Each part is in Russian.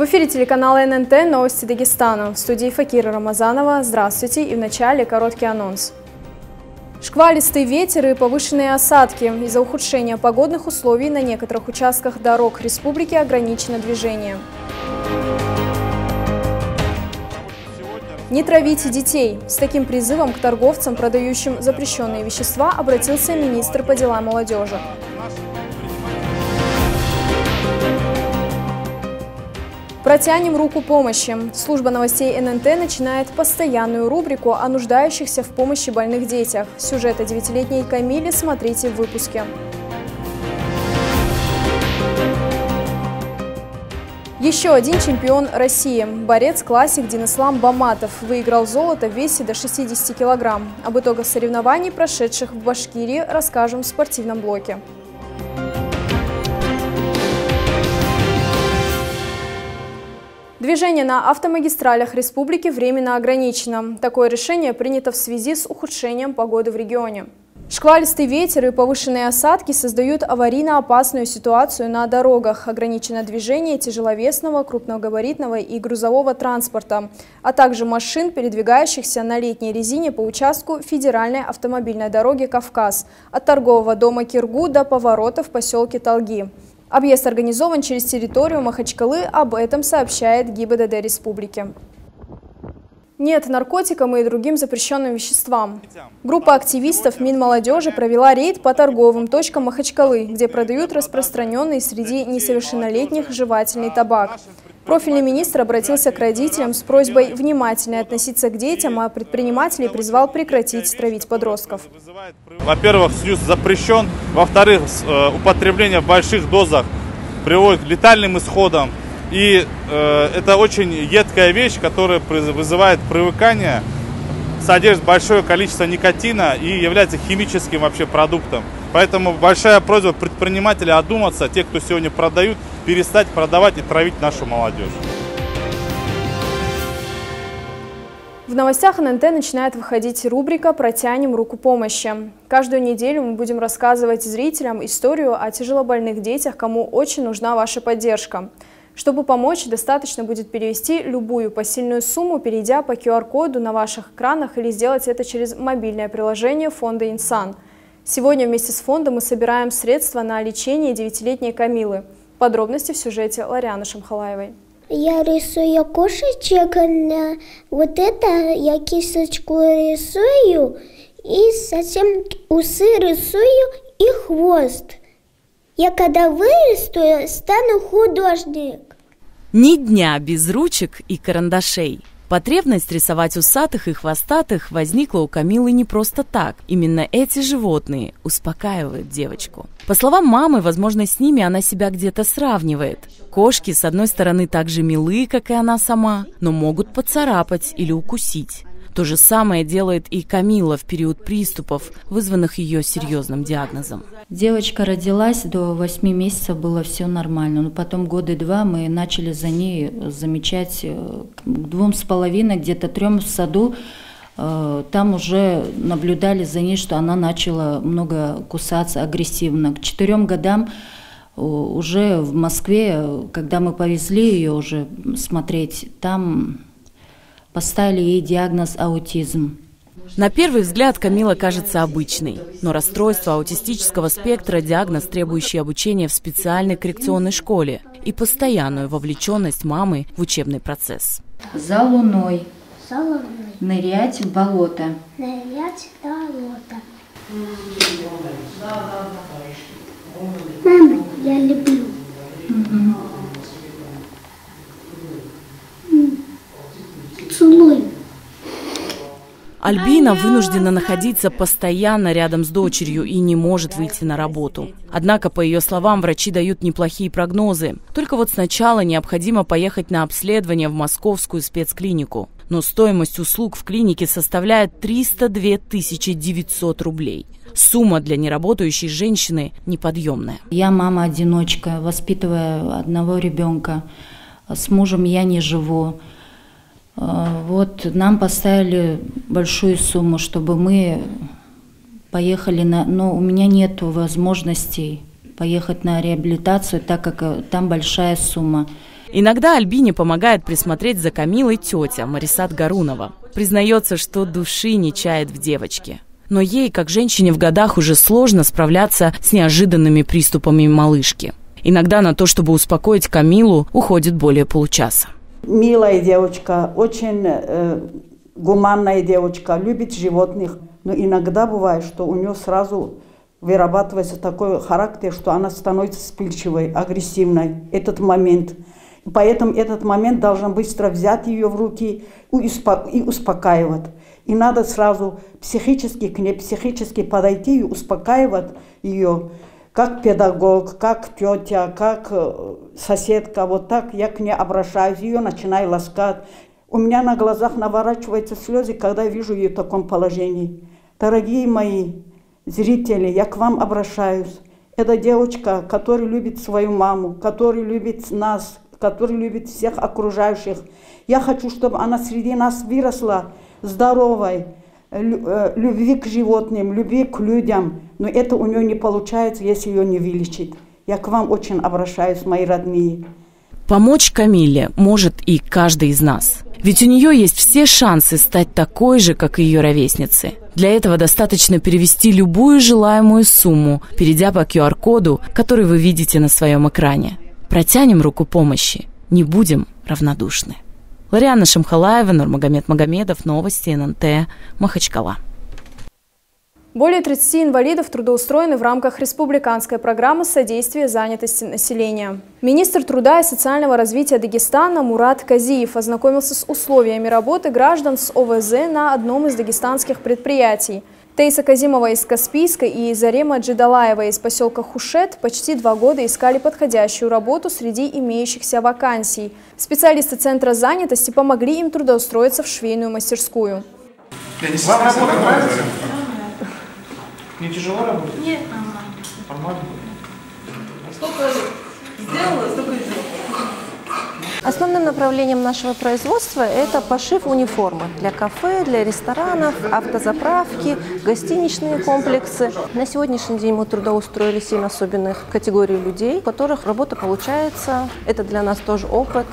В эфире телеканала ННТ «Новости Дагестана». В студии Факира Рамазанова. Здравствуйте и в начале короткий анонс. Шквалистый ветер и повышенные осадки. Из-за ухудшения погодных условий на некоторых участках дорог республики ограничено движение. Не травите детей. С таким призывом к торговцам, продающим запрещенные вещества, обратился министр по делам молодежи. Протянем руку помощи. Служба новостей ННТ начинает постоянную рубрику о нуждающихся в помощи больных детях. Сюжет о девятилетней Камиле смотрите в выпуске. Еще один чемпион России. Борец-классик Динислам Баматов выиграл золото в весе до 60 килограмм. Об итогах соревнований, прошедших в Башкирии, расскажем в спортивном блоке. Движение на автомагистралях республики временно ограничено. Такое решение принято в связи с ухудшением погоды в регионе. Шквалистый ветер и повышенные осадки создают аварийно опасную ситуацию на дорогах. Ограничено движение тяжеловесного, крупногабаритного и грузового транспорта, а также машин, передвигающихся на летней резине по участку федеральной автомобильной дороги «Кавказ» от торгового дома Киргу до поворота в поселке Талги. Объезд организован через территорию Махачкалы, об этом сообщает ГИБДД республики. Нет наркотикам и другим запрещенным веществам. Группа активистов Минмолодежи провела рейд по торговым точкам Махачкалы, где продают распространенный среди несовершеннолетних жевательный табак. Профильный министр обратился к родителям с просьбой внимательно относиться к детям, а предпринимателей призвал прекратить травить подростков. Во-первых, снюс запрещен. Во-вторых, э, употребление в больших дозах приводит к летальным исходам. И э, это очень едкая вещь, которая вызывает привыкание, содержит большое количество никотина и является химическим вообще продуктом. Поэтому большая просьба предпринимателей одуматься, те, кто сегодня продают, перестать продавать и травить нашу молодежь. В новостях ННТ начинает выходить рубрика «Протянем руку помощи». Каждую неделю мы будем рассказывать зрителям историю о тяжелобольных детях, кому очень нужна ваша поддержка. Чтобы помочь, достаточно будет перевести любую посильную сумму, перейдя по QR-коду на ваших экранах или сделать это через мобильное приложение фонда «Инсан». Сегодня вместе с фондом мы собираем средства на лечение девятилетней Камилы. Подробности в сюжете Ларианы Шамхалаевой. Я рисую кошечек, на вот это я кисточку рисую, и совсем усы рисую и хвост. Я когда вырасту, стану художник. Ни дня без ручек и карандашей. Потребность рисовать усатых и хвостатых возникла у Камилы не просто так. Именно эти животные успокаивают девочку. По словам мамы, возможно, с ними она себя где-то сравнивает. Кошки, с одной стороны, так же милы, как и она сама, но могут поцарапать или укусить. То же самое делает и Камила в период приступов, вызванных ее серьезным диагнозом. Девочка родилась, до 8 месяцев было все нормально. Но потом годы два мы начали за ней замечать э, к двум с половиной, где-то трем в саду. Э, там уже наблюдали за ней, что она начала много кусаться агрессивно. К четырем годам э, уже в Москве, когда мы повезли ее уже смотреть, там поставили ей диагноз аутизм. На первый взгляд Камила кажется обычной, но расстройство аутистического спектра – диагноз, требующий обучения в специальной коррекционной школе и постоянную вовлеченность мамы в учебный процесс. За луной. За луной. Нырять в болото. Нырять в болото. Мама, Альбина вынуждена находиться постоянно рядом с дочерью и не может выйти на работу. Однако, по ее словам, врачи дают неплохие прогнозы. Только вот сначала необходимо поехать на обследование в московскую спецклинику. Но стоимость услуг в клинике составляет 302 900 рублей. Сумма для неработающей женщины неподъемная. Я мама-одиночка, воспитывая одного ребенка. С мужем я не живу. А, вот нам поставили большую сумму, чтобы мы поехали на... Но у меня нет возможностей поехать на реабилитацию, так как э, там большая сумма. Иногда Альбине помогает присмотреть за Камилой тетя Марисат Гарунова. Признается, что души не чает в девочке. Но ей, как женщине в годах, уже сложно справляться с неожиданными приступами малышки. Иногда на то, чтобы успокоить Камилу, уходит более получаса. Милая девочка, очень э, гуманная девочка, любит животных. Но иногда бывает, что у нее сразу вырабатывается такой характер, что она становится вспыльчивой, агрессивной. Этот момент. Поэтому этот момент должен быстро взять ее в руки и успокаивать. И надо сразу психически к ней, психически подойти и успокаивать ее, как педагог, как тетя, как э, соседка. Вот так я к ней обращаюсь, ее начинаю ласкать. У меня на глазах наворачиваются слезы, когда я вижу ее в таком положении. Дорогие мои зрители, я к вам обращаюсь. Это девочка, которая любит свою маму, которая любит нас, которая любит всех окружающих. Я хочу, чтобы она среди нас выросла здоровой, э, любви к животным, любви к людям. Но это у нее не получается, если ее не вылечить. Я к вам очень обращаюсь, мои родные. Помочь Камиле может и каждый из нас. Ведь у нее есть все шансы стать такой же, как и ее ровесницы. Для этого достаточно перевести любую желаемую сумму, перейдя по QR-коду, который вы видите на своем экране. Протянем руку помощи, не будем равнодушны. Лариана Шамхалаева, Нурмагомед Магомедов, Новости ННТ, Махачкала. Более 30 инвалидов трудоустроены в рамках республиканской программы содействия занятости населения. Министр труда и социального развития Дагестана Мурат Казиев ознакомился с условиями работы граждан с ОВЗ на одном из дагестанских предприятий. Тейса Казимова из Каспийска и Зарема Джидалаева из поселка Хушет почти два года искали подходящую работу среди имеющихся вакансий. Специалисты Центра занятости помогли им трудоустроиться в швейную мастерскую. Вам работа нравится? Не тяжело работать? Нет, нормально. Нормально? Сколько сделала, столько и сделала. Основным направлением нашего производства – это пошив униформы для кафе, для ресторанов, автозаправки, гостиничные комплексы. На сегодняшний день мы трудоустроили семь особенных категорий людей, у которых работа получается. Это для нас тоже опыт,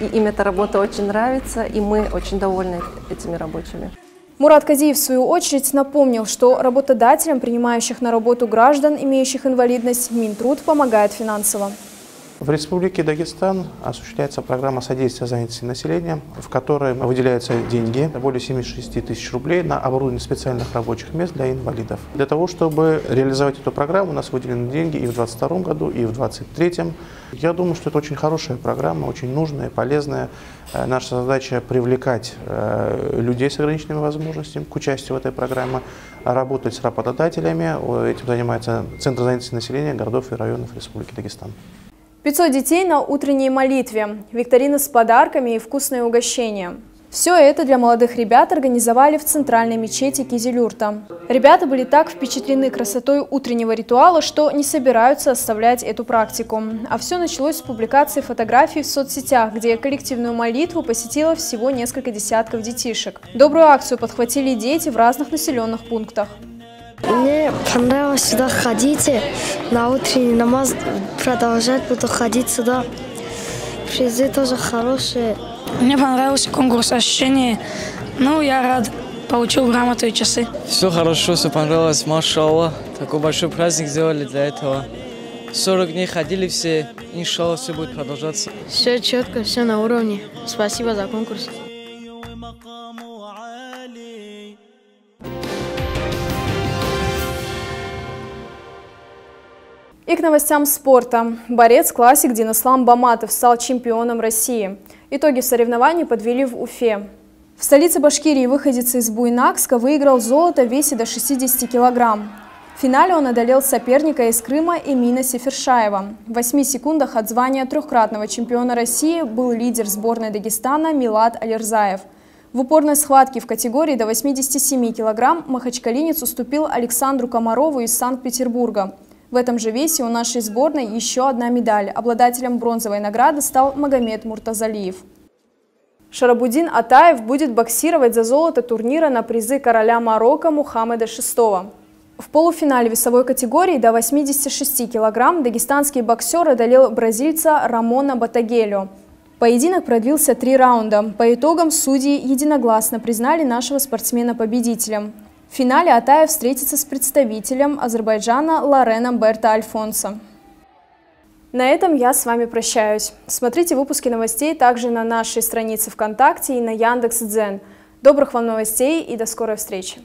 и им эта работа очень нравится, и мы очень довольны этими рабочими. Мурат Казиев, в свою очередь, напомнил, что работодателям, принимающих на работу граждан, имеющих инвалидность, Минтруд помогает финансово. В Республике Дагестан осуществляется программа содействия занятости населения, в которой выделяются деньги, более 76 тысяч рублей на оборудование специальных рабочих мест для инвалидов. Для того, чтобы реализовать эту программу, у нас выделены деньги и в 2022 году, и в 2023. Я думаю, что это очень хорошая программа, очень нужная, полезная. Э, наша задача привлекать э, людей с ограниченными возможностями к участию в этой программе, работать с работодателями. Этим занимается Центр занятости населения городов и районов Республики Дагестан. 500 детей на утренней молитве, викторины с подарками и вкусные угощения. Все это для молодых ребят организовали в центральной мечети Кизелюрта. Ребята были так впечатлены красотой утреннего ритуала, что не собираются оставлять эту практику. А все началось с публикации фотографий в соцсетях, где коллективную молитву посетило всего несколько десятков детишек. Добрую акцию подхватили дети в разных населенных пунктах. Мне понравилось сюда ходить, на утренний намаз продолжать буду ходить сюда. Призы тоже хорошие. Мне понравился конкурс ощущений. Ну, я рад. Получил грамоту и часы. Все хорошо, все понравилось, машалла. Такой большой праздник сделали для этого. 40 дней ходили все, иншалла, все будет продолжаться. Все четко, все на уровне. Спасибо за конкурс. И к новостям спорта. Борец-классик Динослам Баматов стал чемпионом России. Итоги соревнований подвели в Уфе. В столице Башкирии выходец из Буйнакска выиграл золото в весе до 60 килограмм. В финале он одолел соперника из Крыма Эмина Сефершаева. В 8 секундах от звания трехкратного чемпиона России был лидер сборной Дагестана Милад Алирзаев. В упорной схватке в категории до 87 килограмм махачкалинец уступил Александру Комарову из Санкт-Петербурга. В этом же весе у нашей сборной еще одна медаль. Обладателем бронзовой награды стал Магомед Муртазалиев. Шарабудин Атаев будет боксировать за золото турнира на призы короля Марокко Мухаммеда VI. В полуфинале весовой категории до 86 килограмм дагестанский боксер одолел бразильца Рамона Батагелио. Поединок продлился три раунда. По итогам судьи единогласно признали нашего спортсмена победителем. В финале Атаев встретится с представителем Азербайджана Лореном Берта Альфонсо. На этом я с вами прощаюсь. Смотрите выпуски новостей также на нашей странице ВКонтакте и на Яндекс.Дзен. Добрых вам новостей и до скорой встречи!